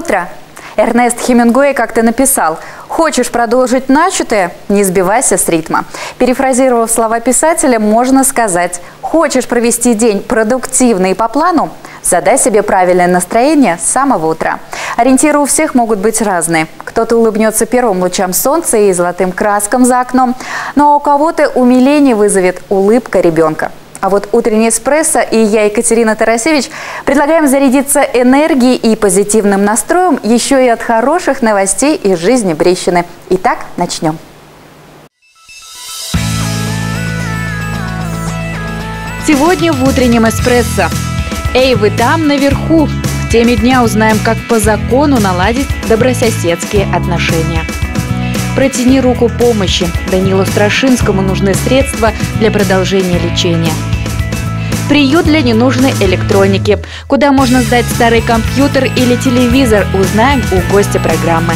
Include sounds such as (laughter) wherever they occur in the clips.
Утро! Эрнест Хемингуэй как-то написал «Хочешь продолжить начатое? Не сбивайся с ритма». Перефразировав слова писателя, можно сказать «Хочешь провести день продуктивно и по плану? Задай себе правильное настроение с самого утра». Ориентиры у всех могут быть разные. Кто-то улыбнется первым лучам солнца и золотым краскам за окном, но у кого-то умиление вызовет улыбка ребенка. А вот утренний эспрессо и я, Екатерина Тарасевич, предлагаем зарядиться энергией и позитивным настроем еще и от хороших новостей из жизни Брещины. Итак, начнем. Сегодня в утреннем эспрессо. Эй, вы там наверху! В теме дня узнаем, как по закону наладить добрососедские отношения. Протяни руку помощи. Данилу Страшинскому нужны средства для продолжения лечения. Приют для ненужной электроники. Куда можно сдать старый компьютер или телевизор, узнаем у гостя программы.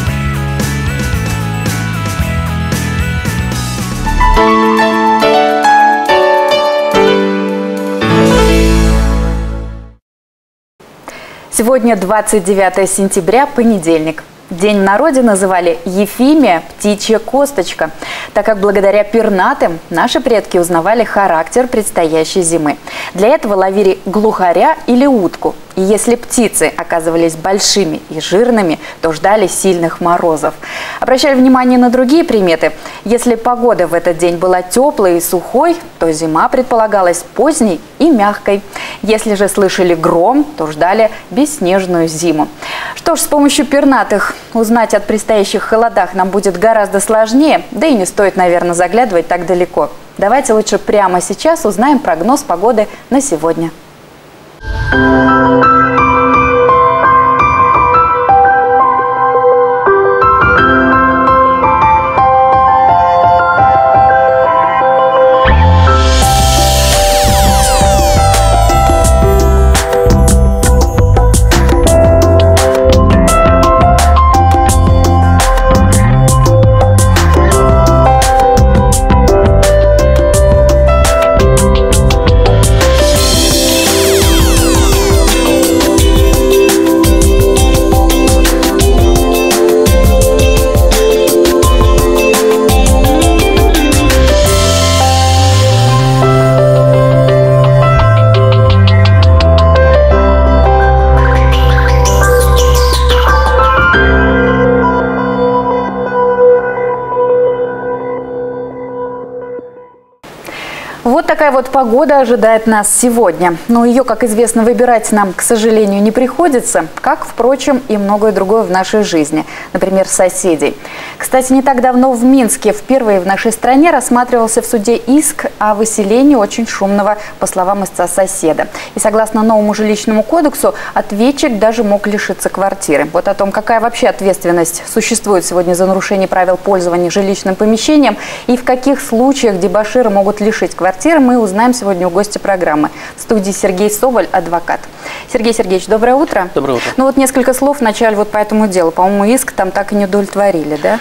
Сегодня 29 сентября, понедельник. День в народе называли Ефимия – птичья косточка, так как благодаря пернатым наши предки узнавали характер предстоящей зимы. Для этого ловили глухаря или утку. И если птицы оказывались большими и жирными, то ждали сильных морозов. Обращали внимание на другие приметы. Если погода в этот день была теплой и сухой, то зима предполагалась поздней и мягкой. Если же слышали гром, то ждали бесснежную зиму. Что ж, с помощью пернатых узнать от предстоящих холодах нам будет гораздо сложнее, да и не стоит, наверное, заглядывать так далеко. Давайте лучше прямо сейчас узнаем прогноз погоды на сегодня. Thank you. Погода ожидает нас сегодня. Но ее, как известно, выбирать нам, к сожалению, не приходится, как, впрочем, и многое другое в нашей жизни. Например, соседей. Кстати, не так давно в Минске впервые в нашей стране рассматривался в суде иск о выселении очень шумного, по словам истца соседа. И согласно новому жилищному кодексу, ответчик даже мог лишиться квартиры. Вот о том, какая вообще ответственность существует сегодня за нарушение правил пользования жилищным помещением и в каких случаях дебаширы могут лишить квартиры, мы узнаем сегодня у гостя программы. В студии Сергей Соболь, адвокат. Сергей Сергеевич, доброе утро. Доброе утро. Ну вот несколько слов вначале вот по этому делу. По-моему, иск там так и не удовлетворили, да?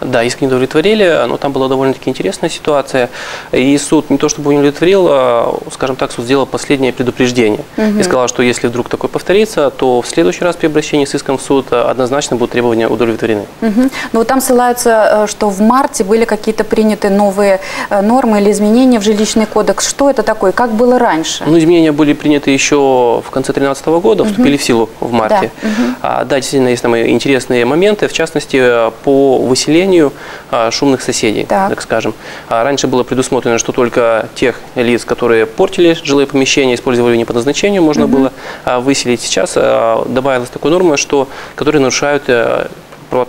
Да, иск не удовлетворили, но там была довольно-таки интересная ситуация. И суд не то чтобы не удовлетворил, а, скажем так, суд сделал последнее предупреждение. Угу. И сказал, что если вдруг такое повторится, то в следующий раз при обращении с иском в суд однозначно будут требования удовлетворены. Угу. Ну вот там ссылаются, э, что в марте были какие-то приняты новые э, нормы или изменения в жилищный кодекс. Что это такое? Как было раньше? Ну, изменения были приняты еще в конце 2013 года, вступили угу. в силу в марте. Да, угу. а, да действительно, есть там интересные моменты, в частности, по выселению устранению а, шумных соседей, так, так скажем. А раньше было предусмотрено, что только тех лиц, которые портили жилые помещения, использовали не по назначению, можно угу. было а, выселить. Сейчас добавилась такая норма, что которые нарушают э,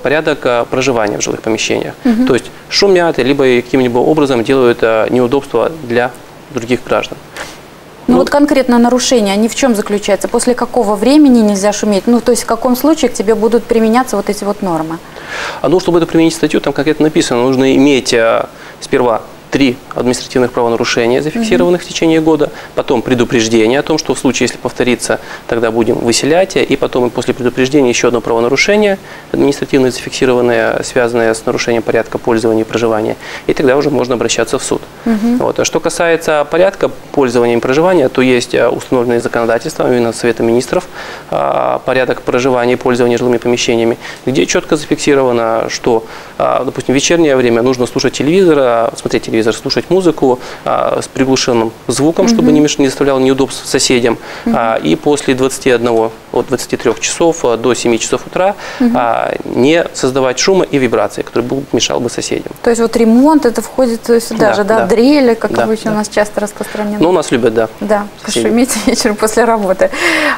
порядок проживания в жилых помещениях. Угу. То есть шумят, либо каким-либо образом делают неудобства для других граждан. Ну, ну вот конкретно нарушение, они в чем заключаются? После какого времени нельзя шуметь? Ну, то есть в каком случае к тебе будут применяться вот эти вот нормы? А ну, чтобы это применить статью, там конкретно написано, нужно иметь а, сперва три административных правонарушения, зафиксированных -hmm. в течение года, потом предупреждение о том, что в случае, если повторится, тогда будем выселять, и потом после предупреждения еще одно правонарушение, административное зафиксированное, связанное с нарушением порядка пользования и проживания, и тогда уже можно обращаться в суд. Угу. Вот. А что касается порядка пользования и проживания, то есть установленные законодательством именно Совета Министров порядок проживания и пользования жилыми помещениями, где четко зафиксировано, что, допустим, в вечернее время нужно слушать телевизор, смотреть телевизор, слушать музыку с приглушенным звуком, чтобы не, меш... не доставлял неудобств соседям. Угу. И после 21, от 23 часов до 7 часов утра угу. не создавать шума и вибрации, который был, мешал бы соседям. То есть вот ремонт, это входит сюда да, же, да, да. дрели, как да, обычно да. у нас часто распространено. Ну, у нас любят, да. Да, пошумите (laughs) вечером после работы.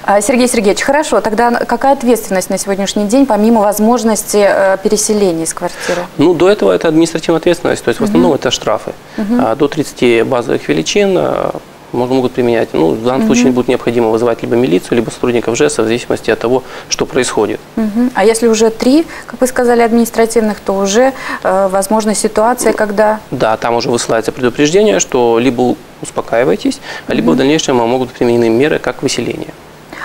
А, Сергей Сергеевич, хорошо, тогда какая ответственность на сегодняшний день, помимо возможности э, переселения из квартиры? Ну, до этого это административная ответственность, то есть в основном угу. это штрафы. Угу. До 30 базовых величин э, могут применять. Ну, в данном угу. случае будет необходимо вызывать либо милицию, либо сотрудников ЖЭСа, в зависимости от того, что происходит. Угу. А если уже три, как вы сказали, административных, то уже э, возможна ситуация, когда... Да, там уже высылается предупреждение, что либо успокаивайтесь, либо угу. в дальнейшем могут быть применены меры, как выселение.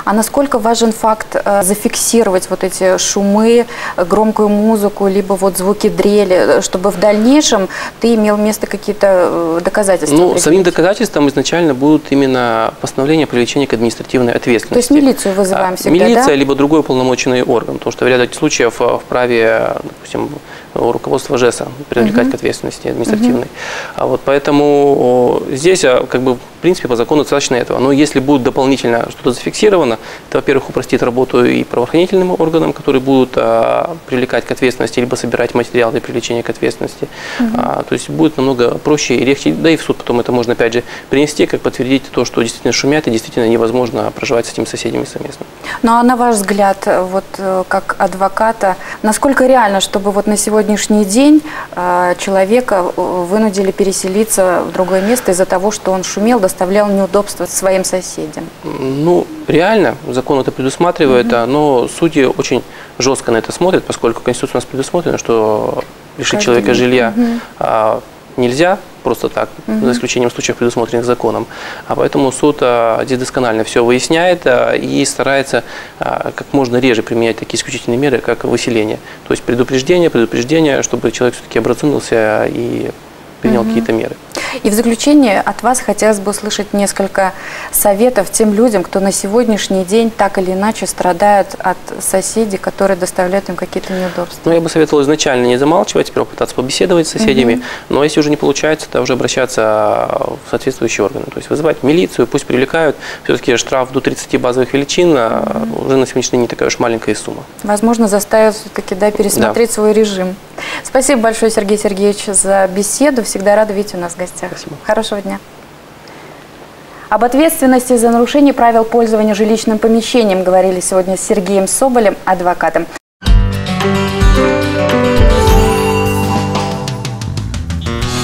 А насколько важен факт э, зафиксировать вот эти шумы, громкую музыку, либо вот звуки дрели, чтобы в дальнейшем ты имел место какие-то э, доказательства? Ну, самим доказательством изначально будут именно постановление о привлечении к административной ответственности. То есть милицию вызываем а, всегда, Милиция, да? либо другой полномоченный орган, потому что в ряде случаев э, вправе, допустим, руководство ЖЭСа привлекать угу. к ответственности административной. Угу. А вот поэтому здесь, как бы, принципе, по закону достаточно этого. Но если будет дополнительно что-то зафиксировано, это, во-первых, упростит работу и правоохранительным органам, которые будут а, привлекать к ответственности, либо собирать материал для привлечения к ответственности. Угу. А, то есть будет намного проще и легче, да и в суд потом это можно, опять же, принести, как подтвердить то, что действительно шумят и действительно невозможно проживать с этими соседями совместно. Ну а на ваш взгляд, вот э, как адвоката, насколько реально, чтобы вот на сегодняшний день а, человека э, вынудили переселиться в другое место из-за того, что он шумел, доставлял неудобства своим соседям? Ну, реально, закон это предусматривает, угу. но судьи очень жестко на это смотрят, поскольку Конституция у нас предусмотрена, что лишить Каждый человека жилья угу. а, нельзя просто так, угу. за исключением случаев, предусмотренных законом. А поэтому суд а, здесь досконально все выясняет а, и старается а, как можно реже применять такие исключительные меры, как выселение. То есть предупреждение, предупреждение, чтобы человек все-таки образумился и принял угу. какие-то меры. И в заключение от вас хотелось бы услышать несколько советов тем людям, кто на сегодняшний день так или иначе страдает от соседей, которые доставляют им какие-то неудобства. Ну, я бы советовал изначально не замалчивать, теперь попытаться побеседовать с соседями, угу. но если уже не получается, то уже обращаться в соответствующие органы, то есть вызывать милицию, пусть привлекают, все-таки штраф до 30 базовых величин угу. уже на сегодняшний день не такая уж маленькая сумма. Возможно, заставят все-таки да, пересмотреть да. свой режим. Спасибо большое, Сергей Сергеевич, за беседу. Всегда рада видеть у нас в гостях. Спасибо. Хорошего дня. Об ответственности за нарушение правил пользования жилищным помещением говорили сегодня с Сергеем Соболем, адвокатом.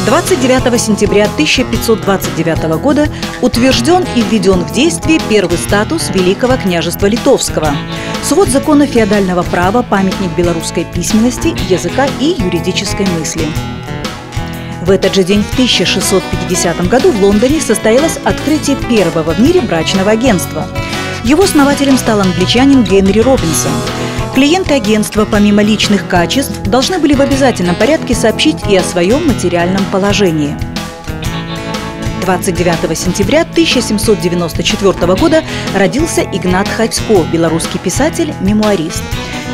29 сентября 1529 года утвержден и введен в действие первый статус Великого княжества Литовского. Свод закона феодального права, памятник белорусской письменности, языка и юридической мысли. В этот же день, в 1650 году, в Лондоне состоялось открытие первого в мире брачного агентства. Его основателем стал англичанин Генри Робинсон. Клиенты агентства, помимо личных качеств, должны были в обязательном порядке сообщить и о своем материальном положении. 29 сентября 1794 года родился Игнат Ходько, белорусский писатель, мемуарист.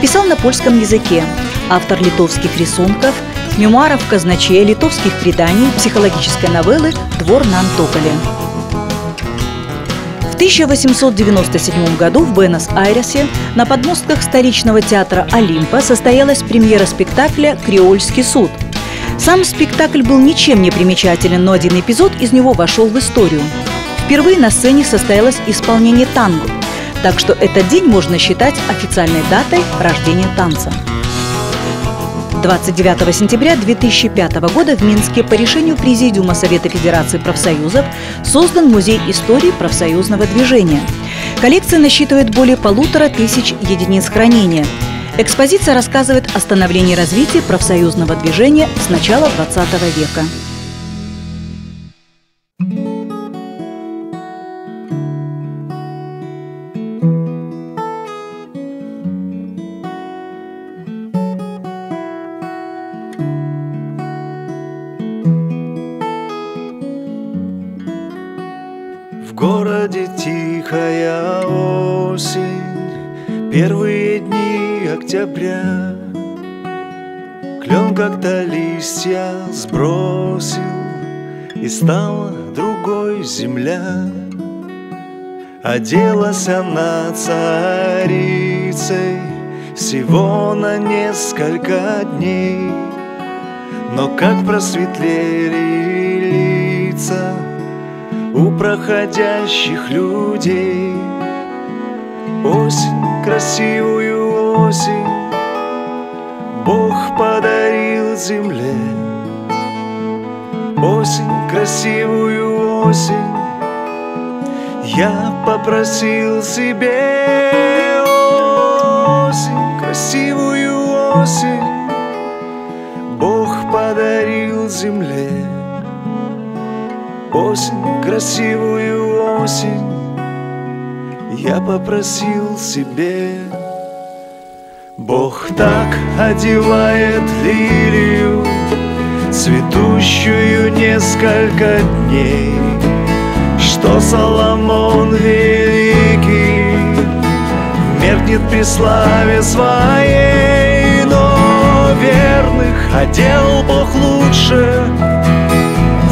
Писал на польском языке, автор литовских рисунков, мемуаров казначея, литовских преданий, психологической новеллы «Двор на Антополе». В 1897 году в Буэнос-Айресе на подмостках столичного театра «Олимпа» состоялась премьера спектакля «Креольский суд». Сам спектакль был ничем не примечателен, но один эпизод из него вошел в историю. Впервые на сцене состоялось исполнение танго, так что этот день можно считать официальной датой рождения танца. 29 сентября 2005 года в Минске по решению Президиума Совета Федерации профсоюзов создан Музей истории профсоюзного движения. Коллекция насчитывает более полутора тысяч единиц хранения. Экспозиция рассказывает о становлении и развитии профсоюзного движения с начала 20 века. Стала другой земля. Оделась она царицей всего на несколько дней, но как просветлели лица у проходящих людей. Осень, красивую осень, Бог подарил земле. Осень, красивую осень, Я попросил себе осень, красивую осень, Бог подарил земле. Осень, красивую осень. Я попросил себе. Бог так одевает лилию Цветущую несколько дней. Что Соломон великий Меркнет при славе своей Но верных одел Бог лучше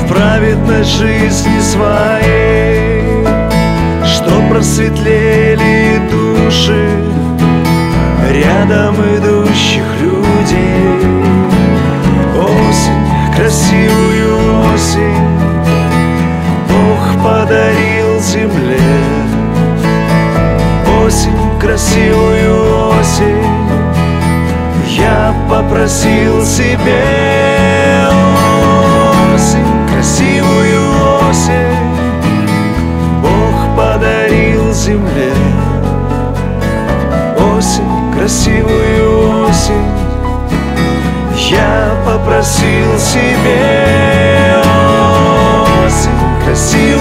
праведной жизни своей, Что просветлели души рядом идущих Я попросил себе красивую осень. Бог подарил земле Осень, красивую осень. Я попросил себе Осень, красивую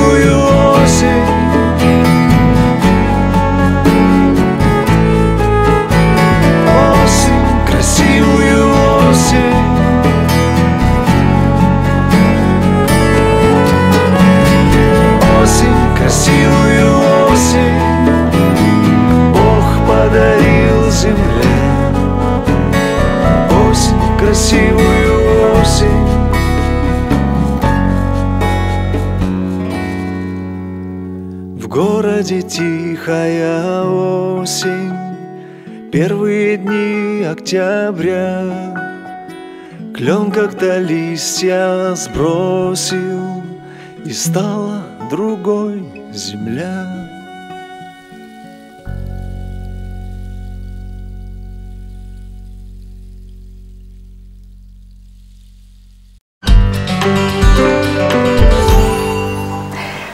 Клен как-то листья сбросил, И стала другой земля.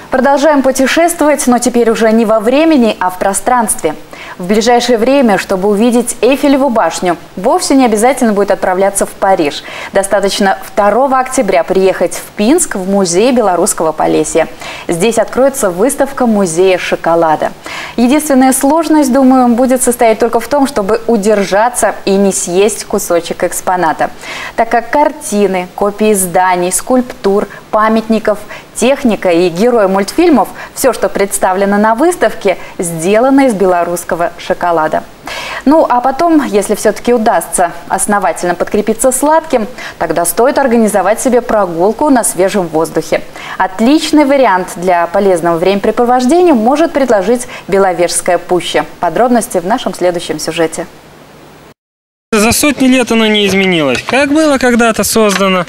Продолжаем путешествовать, но теперь уже не во времени, а в пространстве. В ближайшее время, чтобы увидеть Эйфелеву башню, вовсе не обязательно будет отправляться в Париж. Достаточно 2 октября приехать в Пинск в музей белорусского Полесья. Здесь откроется выставка музея шоколада. Единственная сложность, думаю, будет состоять только в том, чтобы удержаться и не съесть кусочек экспоната. Так как картины, копии зданий, скульптур, памятников, техника и герои мультфильмов, все, что представлено на выставке, сделано из белорусского шоколада. Ну, а потом, если все-таки удастся основательно подкрепиться сладким, тогда стоит организовать себе прогулку на свежем воздухе. Отличный вариант для полезного времяпрепровождения может предложить Беловежская пуща. Подробности в нашем следующем сюжете. За сотни лет оно не изменилось. Как было когда-то создано,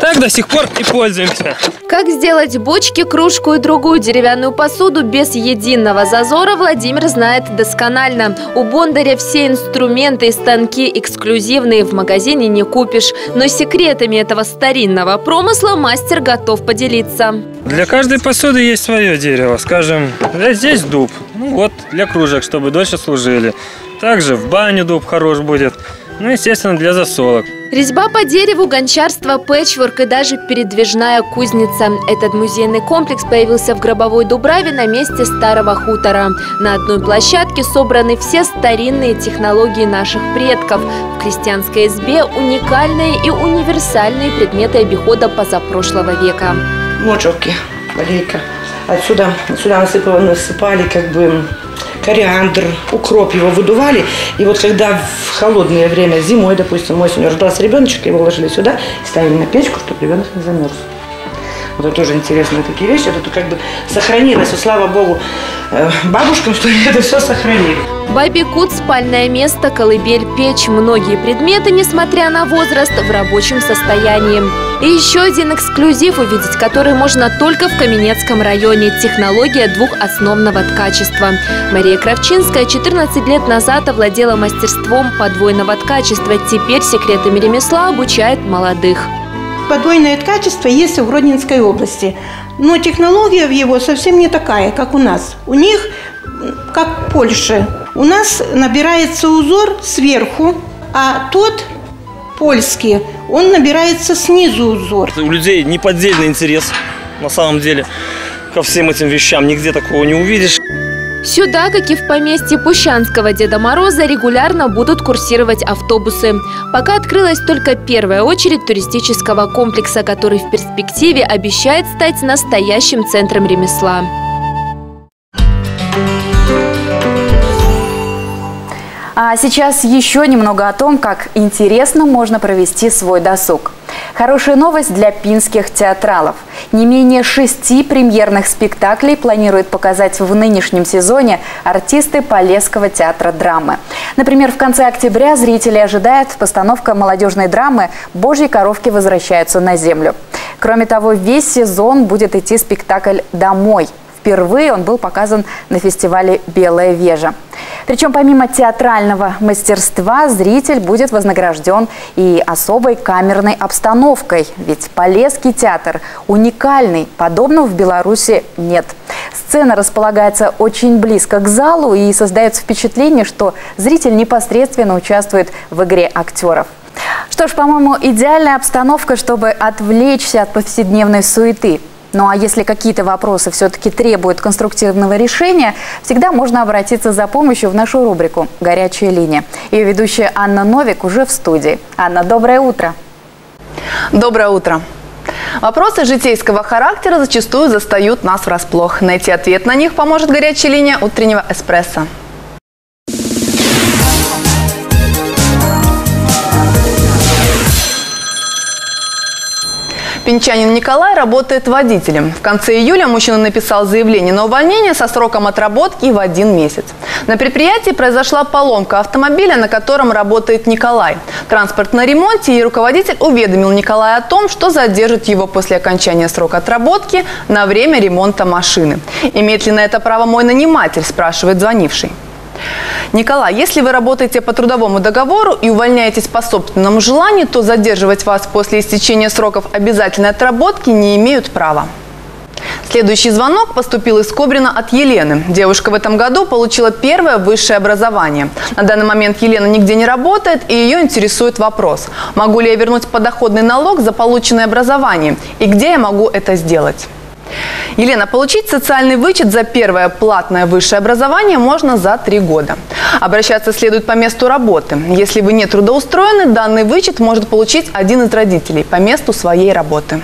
так до сих пор и пользуемся. Как сделать бочки, кружку и другую деревянную посуду без единого зазора, Владимир знает досконально. У Бондаря все инструменты и станки эксклюзивные, в магазине не купишь. Но секретами этого старинного промысла мастер готов поделиться. Для каждой посуды есть свое дерево. Скажем, здесь дуб. Ну вот, для кружек, чтобы дольше служили. Также в баню дуб хорош будет. Ну, естественно, для засолок. Резьба по дереву, гончарство, пэтчворк и даже передвижная кузница. Этот музейный комплекс появился в Гробовой Дубраве на месте старого хутора. На одной площадке собраны все старинные технологии наших предков. В крестьянской избе уникальные и универсальные предметы обихода позапрошлого века. Мочевки, валейка, отсюда сюда насыпали, насыпали как бы кориандр, укроп его выдували. И вот когда в холодное время, зимой, допустим, осенью рождался ребеночек, его ложили сюда и ставили на печку, чтобы ребенок не замерз. Это тоже интересные такие вещи. Это как бы сохранилось. И слава богу э, бабушкам, что (laughs) это все сохранили. Бабикут, спальное место, колыбель, печь. Многие предметы, несмотря на возраст, в рабочем состоянии. И еще один эксклюзив, увидеть который можно только в Каменецком районе. Технология двухосновного ткачества. Мария Кравчинская 14 лет назад овладела мастерством подвойного ткачества. Теперь секретами ремесла обучает молодых подвойное ткачество есть в Гродненской области. Но технология в его совсем не такая, как у нас. У них, как в Польше, у нас набирается узор сверху, а тот польский, он набирается снизу узор. У людей неподдельный интерес на самом деле ко всем этим вещам. Нигде такого не увидишь. Сюда, как и в поместье Пущанского Деда Мороза, регулярно будут курсировать автобусы. Пока открылась только первая очередь туристического комплекса, который в перспективе обещает стать настоящим центром ремесла. А сейчас еще немного о том, как интересно можно провести свой досуг. Хорошая новость для пинских театралов. Не менее шести премьерных спектаклей планируют показать в нынешнем сезоне артисты Полесского театра драмы. Например, в конце октября зрители ожидают постановка молодежной драмы «Божьи коровки возвращаются на землю». Кроме того, весь сезон будет идти спектакль «Домой». Впервые он был показан на фестивале «Белая вежа». Причем помимо театрального мастерства зритель будет вознагражден и особой камерной обстановкой. Ведь Полесский театр уникальный, подобного в Беларуси нет. Сцена располагается очень близко к залу и создается впечатление, что зритель непосредственно участвует в игре актеров. Что ж, по-моему, идеальная обстановка, чтобы отвлечься от повседневной суеты – ну а если какие-то вопросы все-таки требуют конструктивного решения, всегда можно обратиться за помощью в нашу рубрику «Горячая линия». Ее ведущая Анна Новик уже в студии. Анна, доброе утро. Доброе утро. Вопросы житейского характера зачастую застают нас врасплох. Найти ответ на них поможет горячая линия утреннего эспрессо. Пенчанин Николай работает водителем. В конце июля мужчина написал заявление на увольнение со сроком отработки в один месяц. На предприятии произошла поломка автомобиля, на котором работает Николай. Транспорт на ремонте и руководитель уведомил Николая о том, что задержит его после окончания срока отработки на время ремонта машины. Имеет ли на это право мой наниматель, спрашивает звонивший. Николай, если вы работаете по трудовому договору и увольняетесь по собственному желанию, то задерживать вас после истечения сроков обязательной отработки не имеют права. Следующий звонок поступил из Кобрина от Елены. Девушка в этом году получила первое высшее образование. На данный момент Елена нигде не работает, и ее интересует вопрос. Могу ли я вернуть подоходный налог за полученное образование? И где я могу это сделать? Елена, получить социальный вычет за первое платное высшее образование можно за три года. Обращаться следует по месту работы. Если вы не трудоустроены, данный вычет может получить один из родителей по месту своей работы.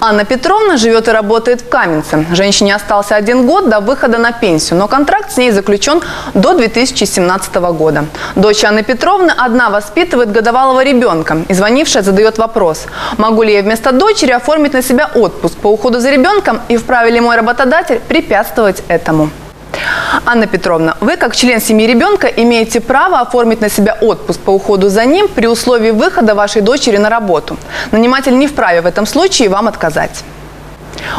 Анна Петровна живет и работает в Каменце. Женщине остался один год до выхода на пенсию, но контракт с ней заключен до 2017 года. Дочь Анны Петровны одна воспитывает годовалого ребенка. И звонившая задает вопрос, могу ли я вместо дочери оформить на себя отпуск по уходу за ребенком и вправе ли мой работодатель препятствовать этому. Анна Петровна, вы как член семьи ребенка имеете право оформить на себя отпуск по уходу за ним при условии выхода вашей дочери на работу. Наниматель не вправе в этом случае вам отказать.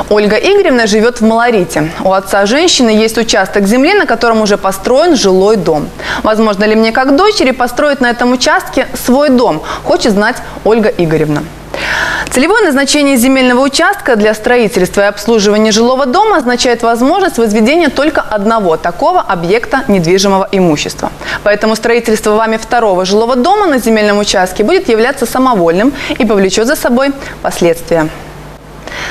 Ольга Игоревна живет в Малорите. У отца женщины есть участок земли, на котором уже построен жилой дом. Возможно ли мне как дочери построить на этом участке свой дом? Хочет знать Ольга Игоревна. Целевое назначение земельного участка для строительства и обслуживания жилого дома означает возможность возведения только одного такого объекта недвижимого имущества. Поэтому строительство вами второго жилого дома на земельном участке будет являться самовольным и повлечет за собой последствия.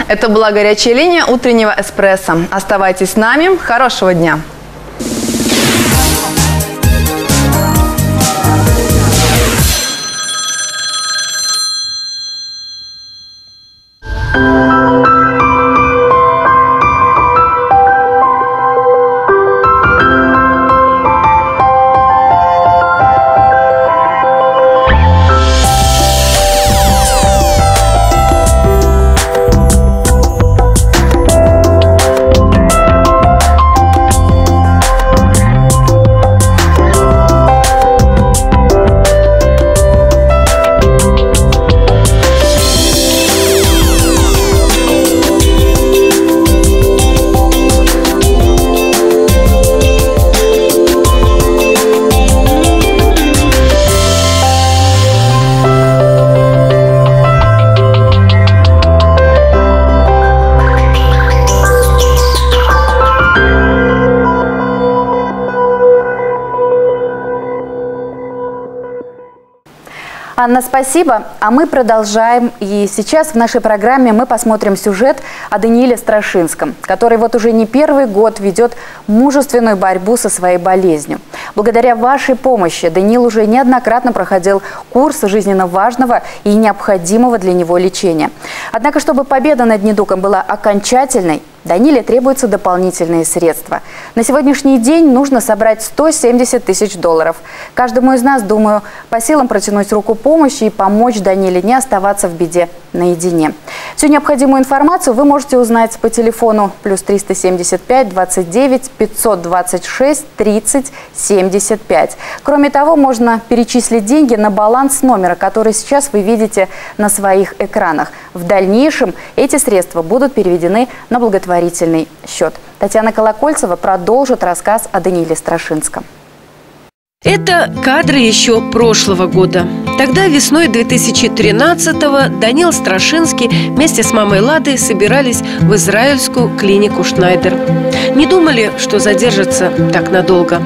Это была горячая линия утреннего эспрессо. Оставайтесь с нами. Хорошего дня! Música Анна, спасибо. А мы продолжаем. И сейчас в нашей программе мы посмотрим сюжет о Данииле Страшинском, который вот уже не первый год ведет мужественную борьбу со своей болезнью. Благодаря вашей помощи Даниил уже неоднократно проходил курс жизненно важного и необходимого для него лечения. Однако, чтобы победа над недугом была окончательной, Даниле требуются дополнительные средства. На сегодняшний день нужно собрать 170 тысяч долларов. Каждому из нас, думаю, по силам протянуть руку помощи и помочь Даниле не оставаться в беде наедине. Всю необходимую информацию вы можете узнать по телефону плюс 375 29 526 30 75. Кроме того, можно перечислить деньги на баланс номера, который сейчас вы видите на своих экранах. В дальнейшем эти средства будут переведены на благотворительный счет. Татьяна Колокольцева продолжит рассказ о Данииле Страшинском. Это кадры еще прошлого года. Тогда весной 2013-го Данил Страшинский вместе с мамой Ладой собирались в израильскую клинику Шнайдер. Не думали, что задержатся так надолго.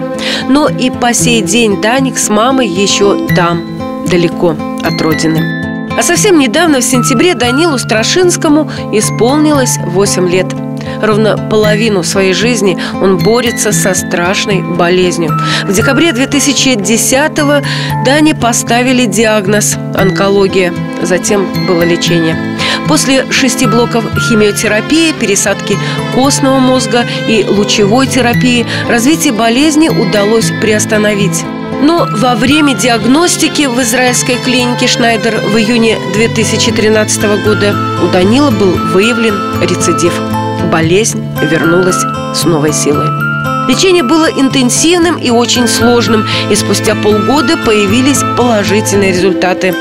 Но и по сей день Даник с мамой еще там, далеко от родины. А совсем недавно, в сентябре, Данилу Страшинскому исполнилось 8 лет – Ровно половину своей жизни он борется со страшной болезнью. В декабре 2010-го Дане поставили диагноз – онкология. Затем было лечение. После шести блоков химиотерапии, пересадки костного мозга и лучевой терапии развитие болезни удалось приостановить. Но во время диагностики в израильской клинике Шнайдер в июне 2013 года у Данила был выявлен рецидив болезнь вернулась с новой силой. Лечение было интенсивным и очень сложным, и спустя полгода появились положительные результаты.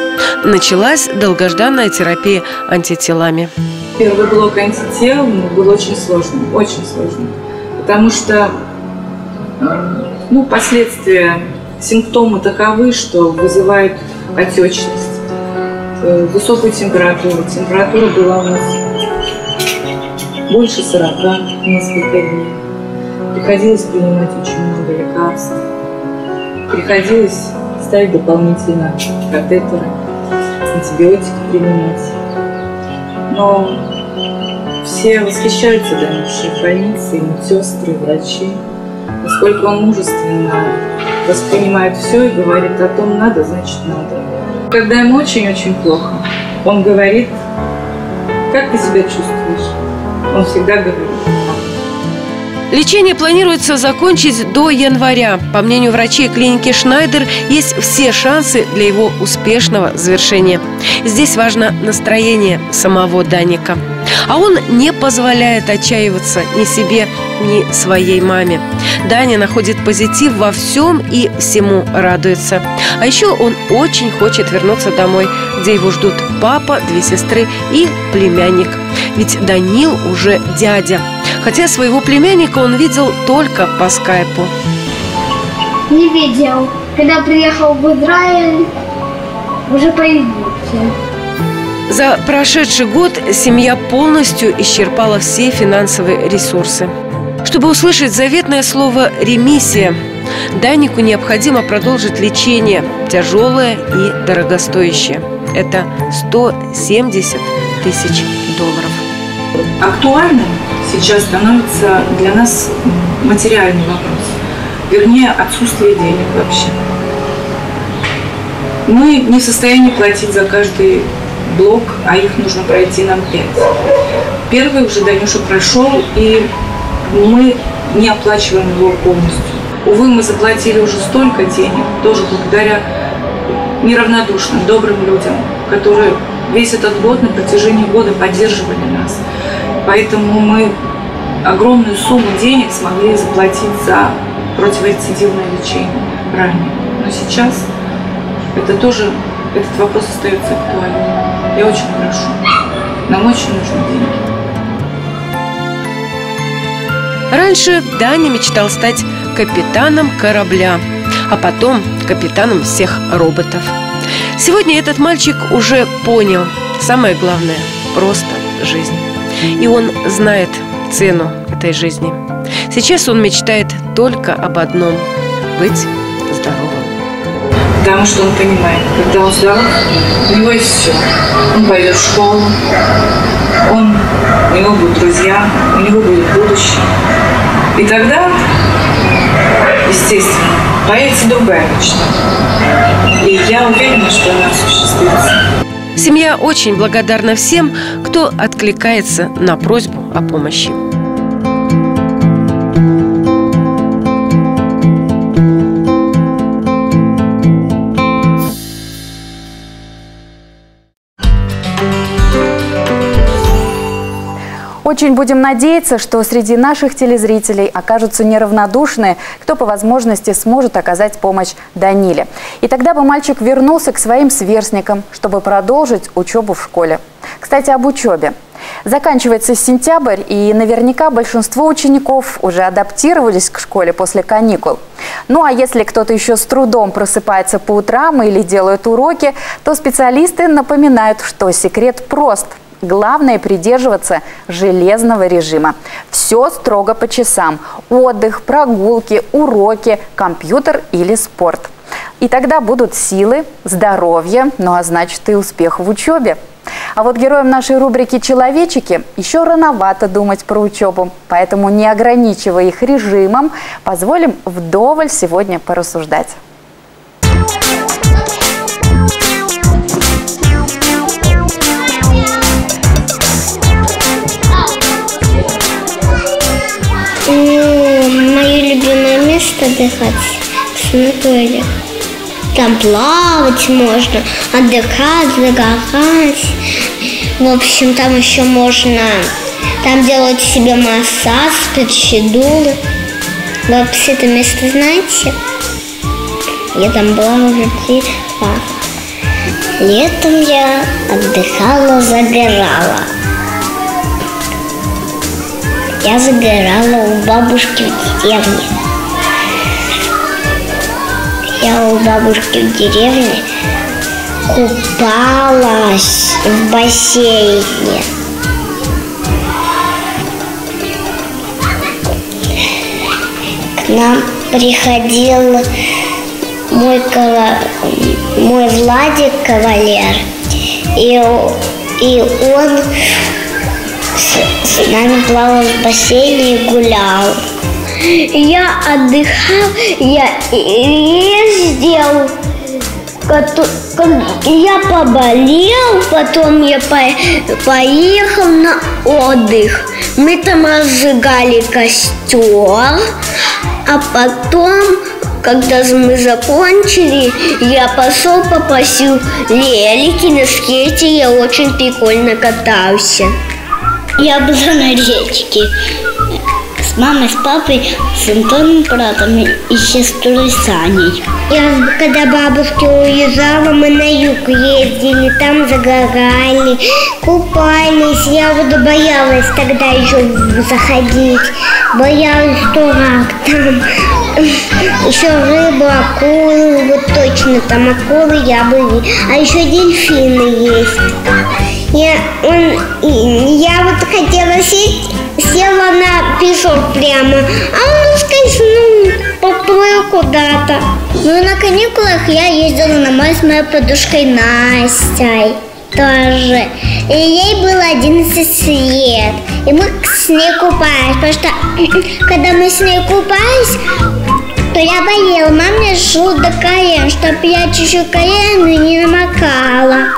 Началась долгожданная терапия антителами. Первый блок антител был очень сложным, очень сложным, потому что э, ну, последствия, симптомы таковы, что вызывают отечность, э, высокую температуру. Температура была у нас больше 40 несколько дней. Приходилось принимать очень много лекарств. Приходилось ставить дополнительно катетеры, антибиотики применять. Но все восхищаются больнице, и медсестры, врачи, насколько он мужественно воспринимает все и говорит о том, надо, значит надо. Когда ему очень-очень плохо, он говорит, как ты себя чувствуешь? Он всегда говорит. Лечение планируется закончить до января. По мнению врачей клиники Шнайдер, есть все шансы для его успешного завершения. Здесь важно настроение самого Даника. А он не позволяет отчаиваться ни себе, ни своей маме. Даня находит позитив во всем и всему радуется. А еще он очень хочет вернуться домой, где его ждут папа, две сестры и племянник. Ведь Данил уже дядя. Хотя своего племянника он видел только по скайпу. Не видел. Когда приехал в Израиль, уже появился. За прошедший год семья полностью исчерпала все финансовые ресурсы. Чтобы услышать заветное слово «ремиссия», Данику необходимо продолжить лечение, тяжелое и дорогостоящее. Это 170 тысяч долларов. Актуальным сейчас становится для нас материальный вопрос, вернее отсутствие денег вообще. Мы не в состоянии платить за каждый блок, а их нужно пройти нам пять. Первый уже Данюша прошел, и мы не оплачиваем его полностью. Увы, мы заплатили уже столько денег, тоже благодаря неравнодушным, добрым людям, которые весь этот год на протяжении года поддерживали нас. Поэтому мы огромную сумму денег смогли заплатить за противорецидивное лечение ранее. Но сейчас это тоже, этот вопрос остается актуальным. Я очень прошу. Нам очень нужны деньги. Раньше Даня мечтал стать капитаном корабля, а потом капитаном всех роботов. Сегодня этот мальчик уже понял самое главное – просто жизнь. И он знает цену этой жизни. Сейчас он мечтает только об одном – быть здоровым. потому что он понимает, когда он здоров, у него есть все. Он пойдет в школу, он, у него будут друзья, у него будет будущее. И тогда, естественно, появится другая мечта. И я уверена, что она осуществится. Семья очень благодарна всем, кто откликается на просьбу о помощи. Очень будем надеяться, что среди наших телезрителей окажутся неравнодушные, кто по возможности сможет оказать помощь Даниле. И тогда бы мальчик вернулся к своим сверстникам, чтобы продолжить учебу в школе. Кстати, об учебе. Заканчивается сентябрь, и наверняка большинство учеников уже адаптировались к школе после каникул. Ну а если кто-то еще с трудом просыпается по утрам или делает уроки, то специалисты напоминают, что секрет прост – Главное придерживаться железного режима. Все строго по часам. Отдых, прогулки, уроки, компьютер или спорт. И тогда будут силы, здоровье, ну а значит и успех в учебе. А вот героям нашей рубрики «Человечики» еще рановато думать про учебу, поэтому не ограничивая их режимом, позволим вдоволь сегодня порассуждать. место отдыхать в санатории. Там плавать можно, отдыхать, загорать. В общем, там еще можно там делать себе массаж, процедуры. Вы вообще это место знаете? Я там была уже три раза. Летом я отдыхала, загорала. Я загорала у бабушки в деревне. Я у бабушки в деревне купалась в бассейне. К нам приходил мой, мой Владик кавалер, и, и он с, с нами плавал в бассейне и гулял. Я отдыхал, я ездил, я поболел, потом я поехал на отдых. Мы там разжигали костер, а потом, когда мы закончили, я пошел попросил лелики на скейте, я очень прикольно катался. Я была на речке мамой, с папой, с Антоном, братом и сестрой Саней. Я, когда бабушка уезжала, мы на юг ездили, там загорали, купались. Я вот боялась тогда еще заходить. Боялась, что рак там. (laughs) Еще рыба, акулы, вот точно там акулы я бы А еще дельфины есть. Я, он, я вот хотела сесть села на песок прямо, а он скользнул, поплыл куда-то. Ну, на каникулах я ездила на море с моей подушкой Настей тоже. И ей было 11 лет. И мы с ней купались, потому что (clears throat) когда мы с ней купались, то я болела. Мама мне до колен, чтобы я чуть-чуть колено не намокала.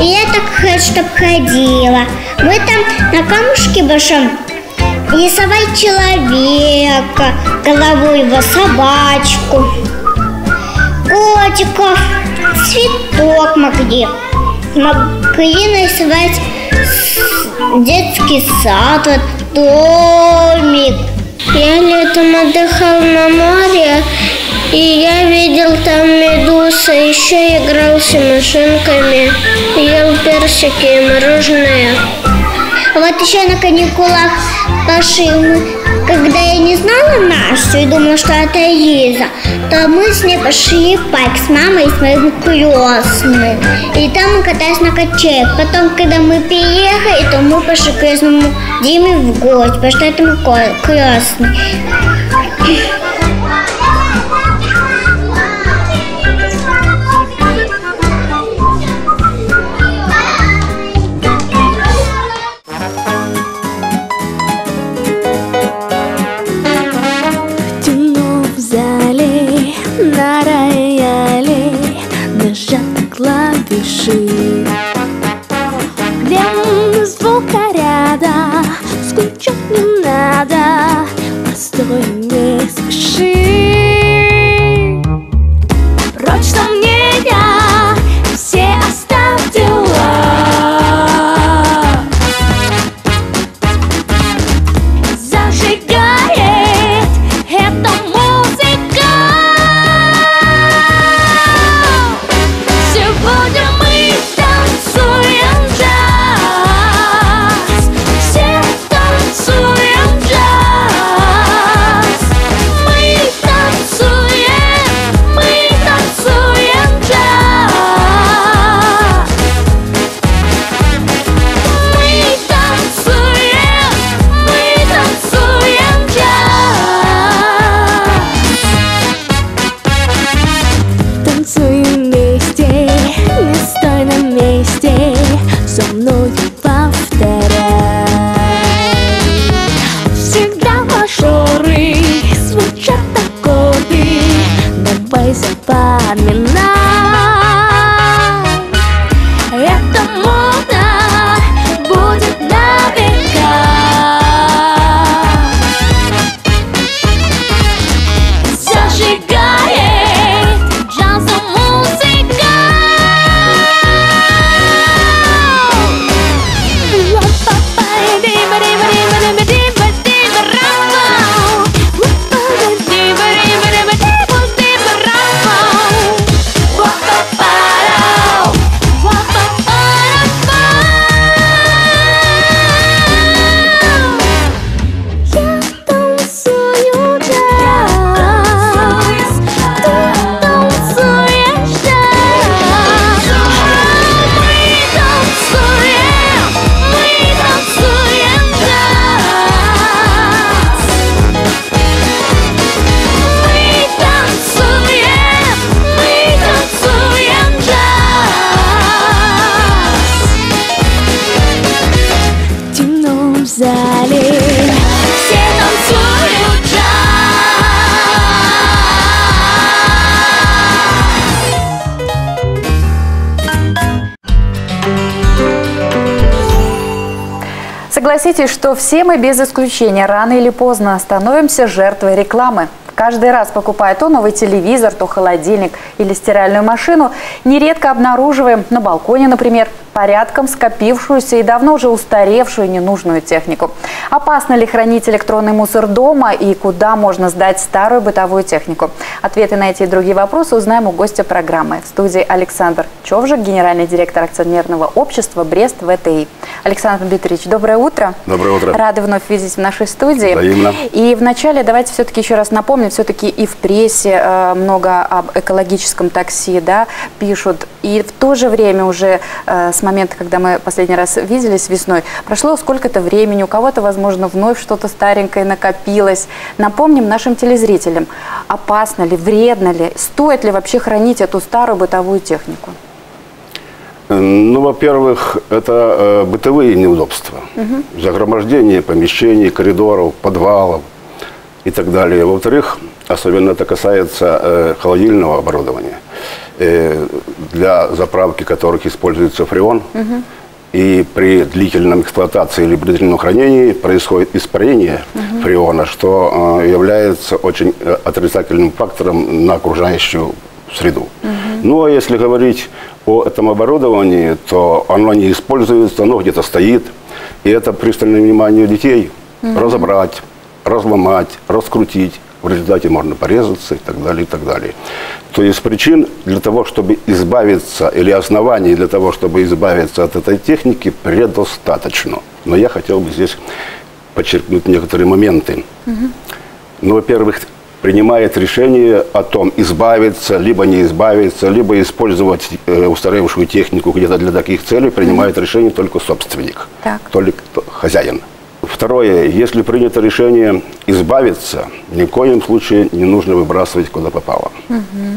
И я так, чтобы ходила. Мы там на камушке большом рисовать человека, головой его собачку, котиков, цветок могли. Могли нарисовать детский сад, вот, домик. Я летом отдыхал на море, и я видел там медузы, еще игрался машинками, ел персики и мороженое. Вот еще на каникулах пошли мы, когда я не знала Настю и думала, что это Лиза, то мы с ней пошли в парк с мамой и с моим крестным. И там мы катались на качелях. Потом, когда мы приехали, то мы пошли к крестному Диме в гости, потому что это мой крестный. Согласитесь, что все мы без исключения рано или поздно становимся жертвой рекламы. Каждый раз покупая то новый телевизор, то холодильник или стиральную машину, нередко обнаруживаем на балконе, например, порядком скопившуюся и давно уже устаревшую ненужную технику. Опасно ли хранить электронный мусор дома и куда можно сдать старую бытовую технику? Ответы на эти и другие вопросы узнаем у гостя программы. В студии Александр Човжик, генеральный директор акционерного общества «Брест ВТИ». Александр Дмитриевич, доброе утро. Доброе утро. Рады вновь видеть в нашей студии. Взаимно. И вначале давайте все-таки еще раз напомним, все-таки и в прессе э, много об экологическом такси да, пишут. И в то же время уже э, с момента, когда мы последний раз виделись весной, прошло сколько-то времени, у кого-то, возможно, вновь что-то старенькое накопилось. Напомним нашим телезрителям, опасно ли, вредно ли, стоит ли вообще хранить эту старую бытовую технику? Ну, во-первых, это э, бытовые неудобства. Мгм. Загромождение помещений, коридоров, подвалов и так далее. Во-вторых, особенно это касается э, холодильного оборудования, э, для заправки которых используется фреон. Мгм. И при длительном эксплуатации или при длительном хранении происходит испарение Мгм. фреона, что э, является очень э, отрицательным фактором на окружающую среду. Ну, а если говорить о этом оборудовании, то оно не используется, оно где-то стоит. И это пристальное внимание детей Мгм. разобрать, разломать, раскрутить. В результате можно порезаться и так далее, и так далее. То есть причин для того, чтобы избавиться, или оснований для того, чтобы избавиться от этой техники, предостаточно. Но я хотел бы здесь подчеркнуть некоторые моменты. Ну, во-первых, принимает решение о том, избавиться, либо не избавиться, либо использовать э, устаревшую технику где-то для таких целей, принимает решение только собственник, Так. только хозяин. Второе, если принято решение избавиться, ни в коем случае не нужно выбрасывать куда попало,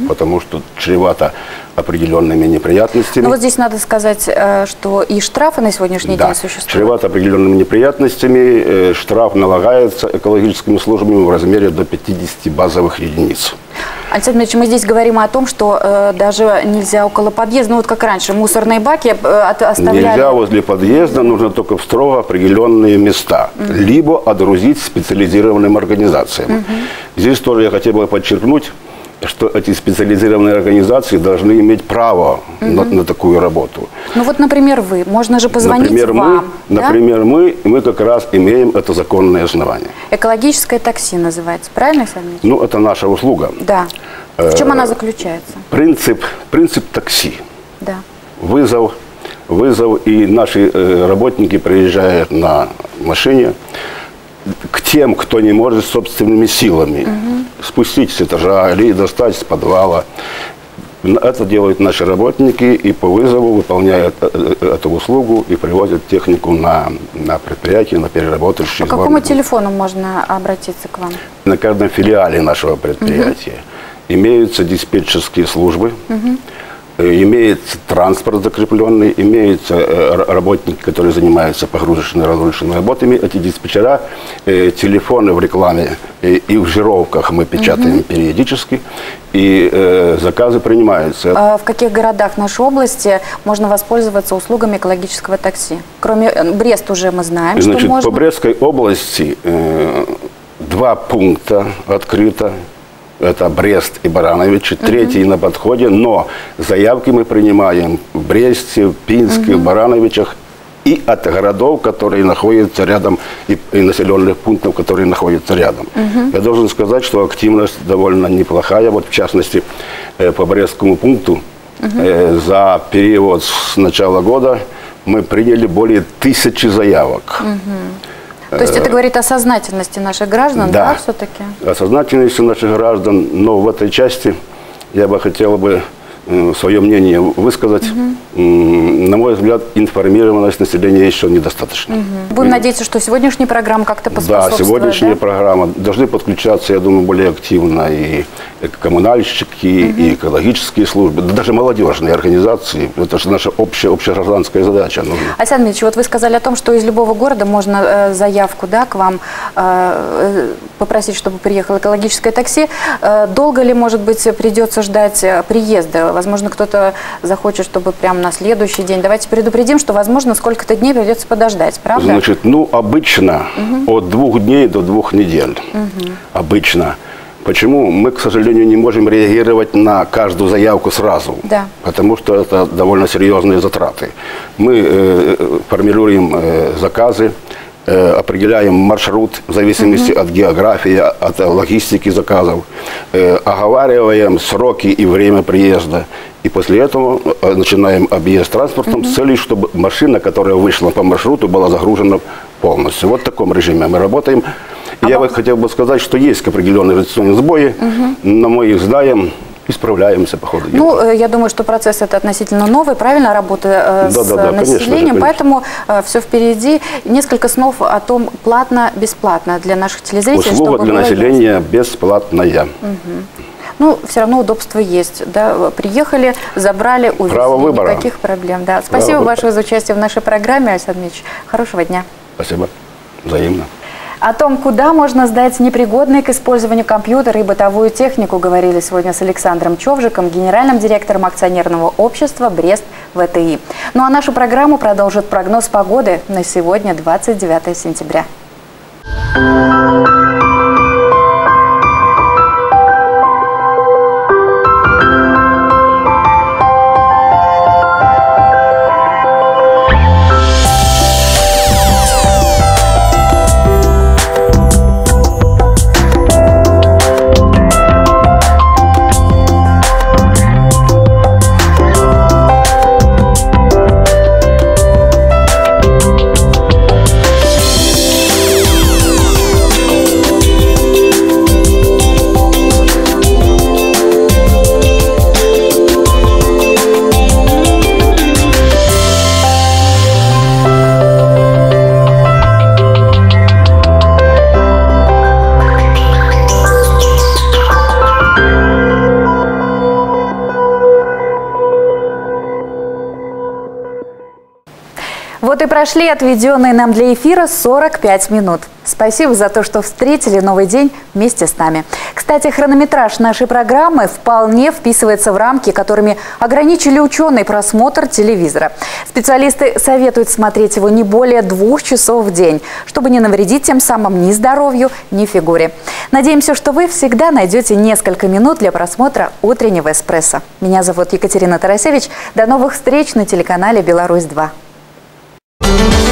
потому что чревато определенными неприятностями. Но вот здесь надо сказать, э, что и штрафы на сегодняшний да, день существуют. чревато определенными неприятностями. Э, Штраф налагается экологическими службами в размере до 50 базовых единиц. Александр Дмитриевич, мы здесь говорим о том, что э, даже нельзя около подъезда, ну вот как раньше, мусорные баки э, от- оставляли. Нельзя возле подъезда, нужно только в строго определенные места. Либо отгрузить специализированным организациям. Здесь тоже я хотел бы подчеркнуть, что эти специализированные организации должны иметь право на, на такую работу. Ну вот, например, вы, можно же позвонить например, вам. мы, да? например, мы, мы как раз имеем это законное основание. Экологическое такси называется, правильно, Александр Дмитриевич? Ну, это наша услуга. Да. В чем она заключается? Принцип, принцип такси. Да. вызов, вызов, и наши э, работники приезжают на машине к тем, кто не может собственными силами спустить с этажа или достать с подвала. Это делают наши работники и по вызову выполняют э, э, эту услугу и привозят технику на, на предприятие, на переработающие По какому телефону можно обратиться к вам? На каждом филиале нашего предприятия имеются диспетчерские службы, Мгм. Имеется транспорт закрепленный, имеются э, работники, которые занимаются погрузочно-разгрузочными работами. Эти диспетчера, э, телефоны в рекламе э, и в жировках мы печатаем Мгм. периодически, и заказы принимаются. А В каких городах нашей области можно воспользоваться услугами экологического такси? Кроме Брест уже мы знаем, Значит, что можно. по Брестской области два пункта открыто. Это Брест и Барановичи. Третий на подходе. Но заявки мы принимаем в Бресте, в Пинске, в Барановичах и от городов, которые находятся рядом, и, и населенных пунктов, которые находятся рядом. Мгм. Я должен сказать, что активность довольно неплохая. Вот в частности, э, по Брестскому пункту э, за период с начала года мы приняли более тысячи заявок. Мгм. То есть Э, это говорит о сознательности наших граждан, да, да. все-таки? о сознательности наших граждан, но в этой части я бы хотел бы э, свое мнение высказать. М, На мой взгляд, информированность населения еще недостаточно. Будем надеяться, что сегодняшняя программа как-то Да, поспособствует. сегодняшняя да? программа должны подключаться, я думаю, более активно и коммунальщики, и экологические службы, да даже молодежные организации. Это же наша общая, общегражданская задача. нужно. Александр Дмитриевич, вот вы сказали о том, что из любого города можно э, заявку да, к вам э, э, попросить, чтобы приехало экологическое такси. Э, долго ли, может быть, придется ждать э, приезда? Возможно, кто-то захочет, чтобы на следующий день. Давайте предупредим, что, возможно, сколько-то дней придется подождать, правда? Значит, ну, обычно от двух дней до двух недель. Мгм. Обычно. Почему? Мы, к сожалению, не можем реагировать на каждую заявку сразу. Да. Потому что это довольно серьезные затраты. Мы э, формируем э, заказы, э, определяем маршрут в зависимости от географии, от логистики заказов, э, оговариваем сроки и время приезда. И после этого э, начинаем объезд транспортом с целью, чтобы машина, которая вышла по маршруту, была загружена полностью. Вот в таком режиме мы работаем. И я вот хотел бы сказать, что есть определенные организационные сбои, но мы их знаем и справляемся по ходу дела. Ну, э, я думаю, что процесс это относительно новый, правильно, работа э, с Да-да-да, конечно же, населением, конечно. поэтому все впереди. Несколько слов о том, платно, бесплатно для наших телезрителей. Услуга для населения бесплатная. Мгм. Ну, все равно удобство есть. Да? Приехали, забрали, увезли. Право выбора. Никаких проблем. Да. Спасибо выбора. большое за участие в нашей программе, Александр Дмитриевич. Хорошего дня. Спасибо. Взаимно. О том, куда можно сдать непригодные к использованию компьютера и бытовую технику, говорили сегодня с Александром Човжиком, генеральным директором акционерного общества «Брест ВТИ». Ну а нашу программу продолжит прогноз погоды на сегодня, 29 сентября. Прошли отведенные нам для эфира 45 минут. Спасибо за то, что встретили новый день вместе с нами. Кстати, хронометраж нашей программы вполне вписывается в рамки, которыми ограничили ученый просмотр телевизора. Специалисты советуют смотреть его не более двух часов в день, чтобы не навредить тем самым ни здоровью, ни фигуре. Надеемся, что вы всегда найдете несколько минут для просмотра утреннего эспрессо. Меня зовут Екатерина Тарасевич. До новых встреч на телеканале «Беларусь-2». Thank you.